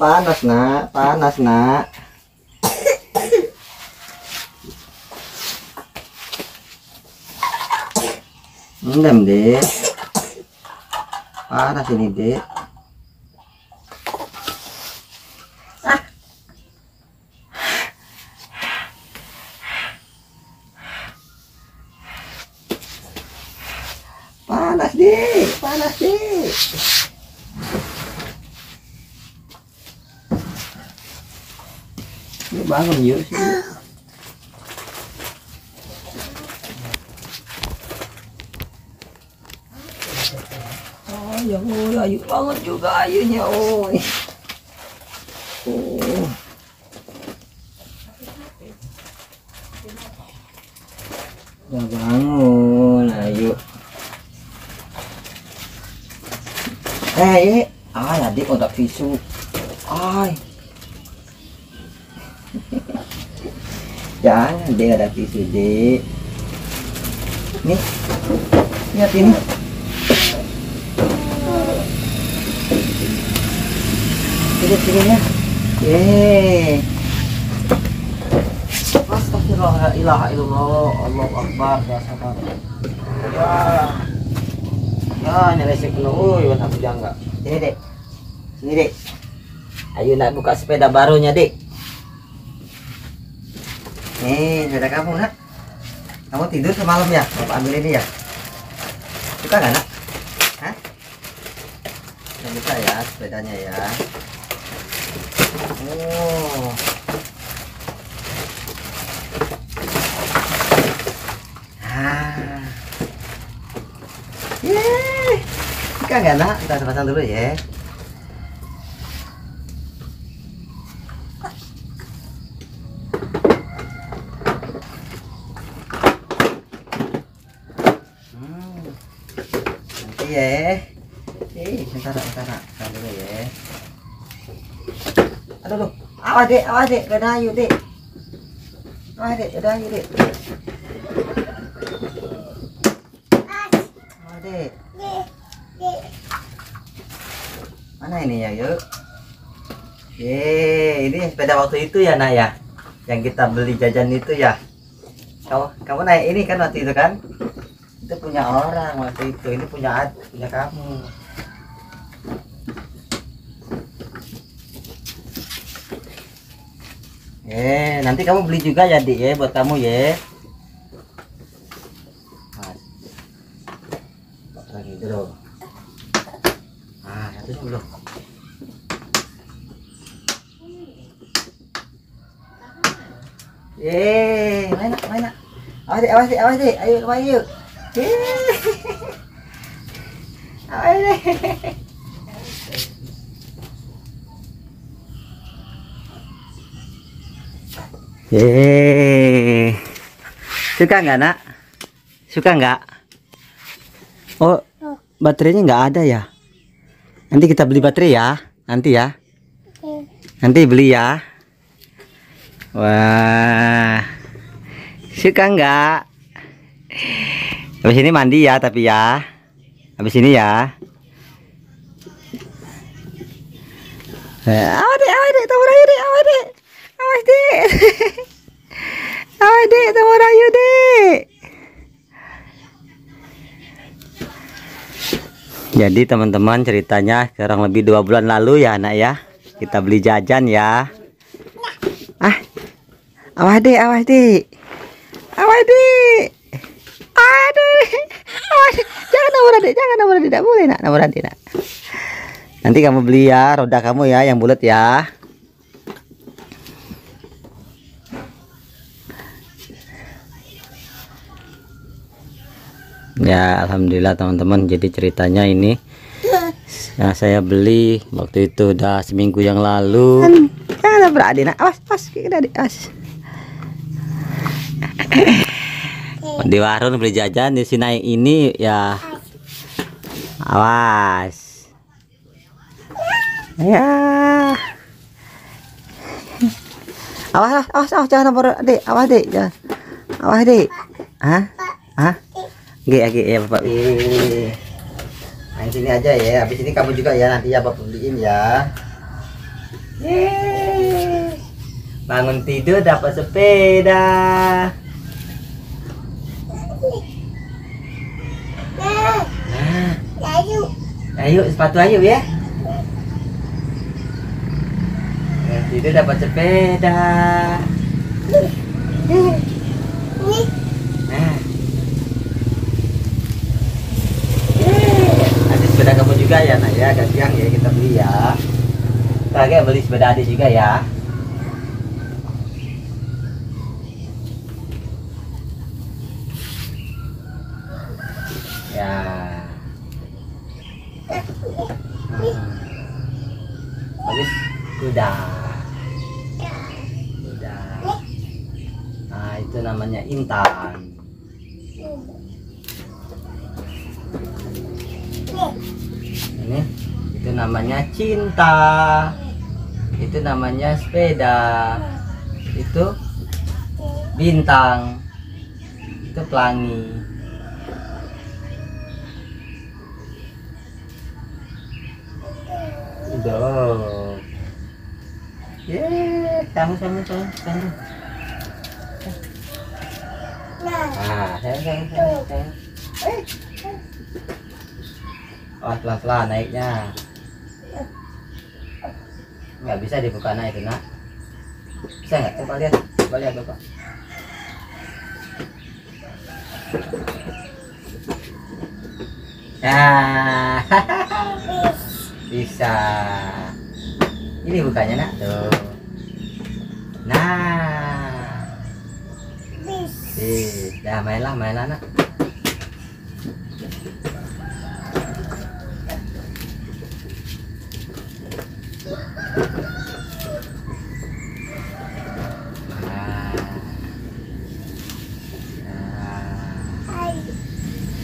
panas nak, panas nak. Endam dek. Panas ini dek. Panas dek, panas dek. Ini bangun yuk sini. Oh ya Allah, ayu bangun juga ayunya. Oh. Oh. Udah bangun, ayo. Eh, ay, adik udah visu. Ay. Jangan deh ada tisu dek. Nih, lihat ini. Lihat sini ya. Yeay. Astagfirullah, ilaha illallah, Allahu Akbar, ya sabar. Ya. Ya, nyelesik penuh, uy, aku jangga. Sini dek, sini dek. Ayo nak buka sepeda barunya dek. Nih, sepeda kamu nak. Kamu tidur semalam ya? Bapak ambil ini ya. Suka nggak nak? Hah? Yang buka ya sepedanya ya. Oh. Ah. Yeay. Suka nggak nak? Kita pasang dulu ya. Hmm. Nanti ya. Bentar, bentar, bentar dulu ya. Aduh, aduh. Awas dek, awas gak ada ayu dek. Awas dek, gak ada ayu dek. Awas dek. Mana ini ya, yuk? Yeay, ini sepeda waktu itu ya, nak ya? Yang kita beli jajan itu ya? Kamu, kamu naik ini kan waktu itu kan? Itu punya orang waktu itu, ini punya punya kamu. Eh, nanti kamu beli juga ya, Dik ya, buat kamu ya. Lagi. Ah, nak. Awas awas. Ayo, ayo, ayo. Dik. Yeay. Suka nggak nak? Suka nggak? Oh, baterainya nggak ada ya? Nanti kita beli baterai ya, nanti ya. Nanti beli ya. Wah, suka nggak? Habis ini mandi ya, tapi ya. Habis ini ya. Eh, awas deh, tawar ayo deh, awas deh. Awas deh, tawar ayo deh. Jadi teman-teman ceritanya kurang lebih dua bulan lalu ya anak ya kita beli jajan ya. Ah, awas deh, awas deh, awas deh, aduh, awas deh. jangan nomor deh, jangan nomor tidak boleh nak nomor tidak. Nanti kamu beli ya roda kamu ya yang bulat ya. Ya alhamdulillah teman-teman. Jadi ceritanya ini yang saya beli waktu itu udah seminggu yang lalu. Jangan beradi nak awas awas kita adik awas. Di warung beli jajan di sini ini ya. Awas. Ya. Awas awas awas jangan nomor adik awas adik jangan. Awas adik hah? Hah Oke, oke ya Bapak. Ih. Main sini aja ya. Habis ini kamu juga ya nanti ya Bapak beliin ya. Yeay. Bangun tidur dapat sepeda. Nah, ayo sepatu ayo ya. Tidur dapat sepeda. Nah. Yeay. Ada sepeda kamu juga ya nak ya, kasihan ya kita beli ya. Kita beli sepeda adik juga ya. Ya. Hmm. Habis kuda. Kuda. Nah, itu namanya intan. Ini itu namanya cinta. Itu namanya sepeda. Itu bintang. Itu pelangi. Udah. Yeay, kamu kamu kamu kamu. Ah, sayang sayang sayang. sayang. Oh, pelan-pelan naiknya. Nggak bisa dibuka naik itu, nak. Bisa nggak? Coba lihat. Coba lihat, Bapak. Ya. bisa. Ini bukanya, nak. Tuh. Nah. Bis. Dah mainlah, mainlah, nak. Nah.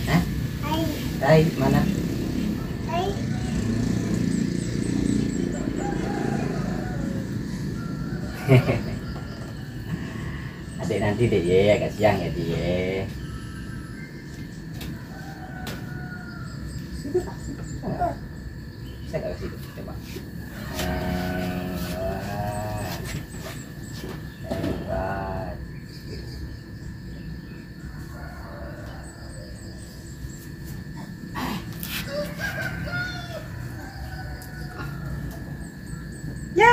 Nah. Hah? Tai, mana? Adik nanti deh ya, agak siang ya dia. Bisa gak kasih coba? Hmm, wah. Hebat. Ya.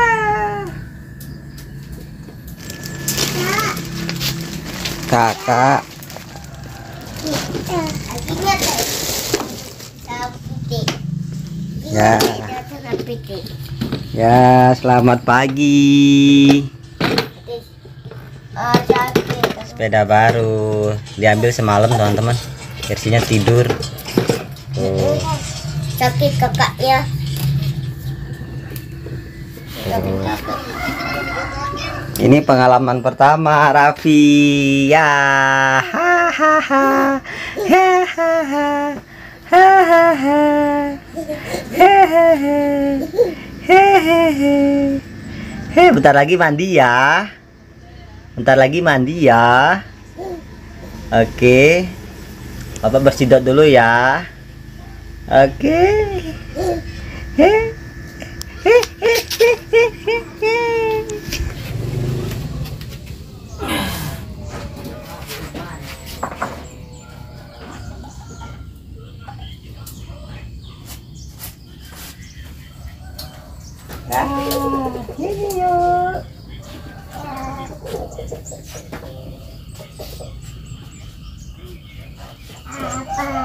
Kakak. Ya. Ya, selamat pagi. Sepeda baru diambil semalam teman-teman. Versinya tidur. Tuh. sakit kakaknya Ini pengalaman pertama Raffi. Ya. Hahaha. Hehehe. Hehehe. Heh, bentar lagi mandi ya. Bentar lagi mandi ya. Oke. Bapak bersidot dulu ya. Oke. Heh.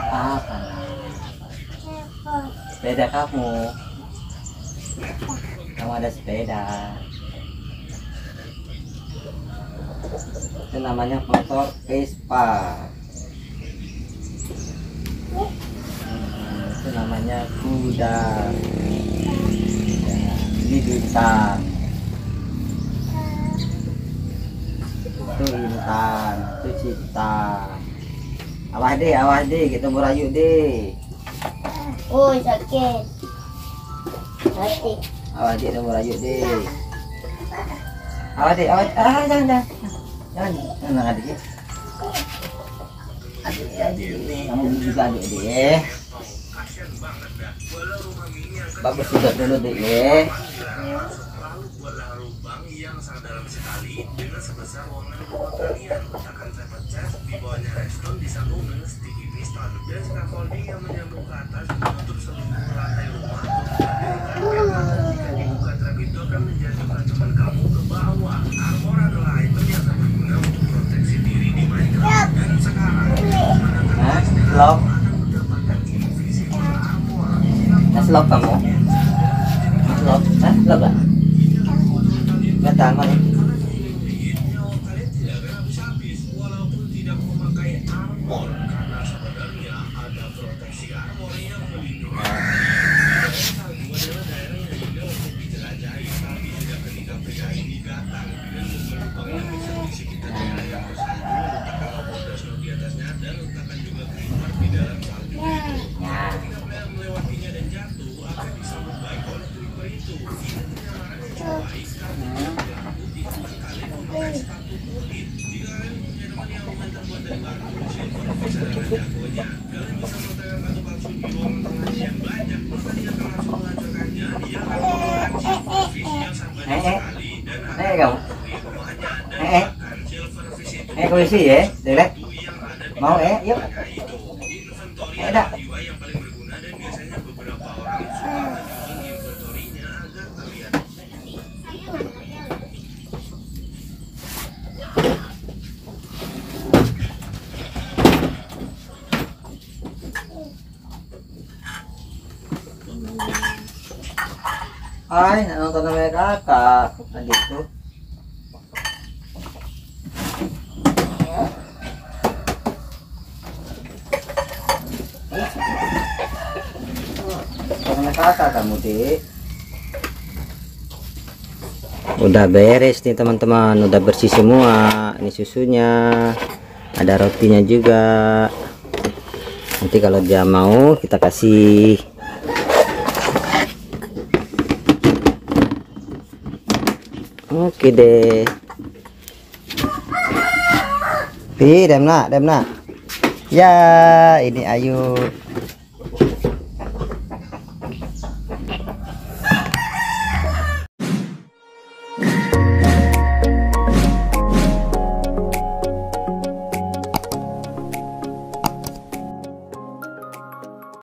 Apa? Sepeda kamu. Kamu ada sepeda. Itu namanya motor Vespa. Hmm, itu namanya kuda. Ya, ini bintang. Itu intan, itu cinta. Awas deh, awas deh, kita merayu deh. oh sakit sakit Awas deh, kita merayu deh. Awas deh, awas. Ah, jangan, jangan. Jangan, jangan adik ya. Adik, adik. Kamu juga adik deh. Bagus sudah dulu deh ya. lalu buatlah lubang yang sangat sekali dengan sebesar ruangan rumah kalian. Trapper chest di bawahnya redstone disambung dengan sticky piston dan scaffolding yang menyambung ke atas menutup seluruh lantai rumah. Jika dibuka trap itu akan menjatuhkan teman kamu ke bawah. Armor adalah item yang sangat berguna untuk proteksi diri di Minecraft. Dan sekarang? Nas lock kamu? Eh, eh. sekali dan akan Eh, kamu? memenuhi rumahnya dan Eh, eh. bahkan silverfish itu Eh, polisi ya? Delek? itu yang ada di Mau eh? Yuk. Ay, Adikku Namanya kakak kamu dik Udah beres nih teman-teman. Udah bersih semua. Ini susunya. Ada rotinya juga. Nanti kalau dia mau kita kasih Oke deh. Pi, dem nak, dem nak. Ya, ini Ayu.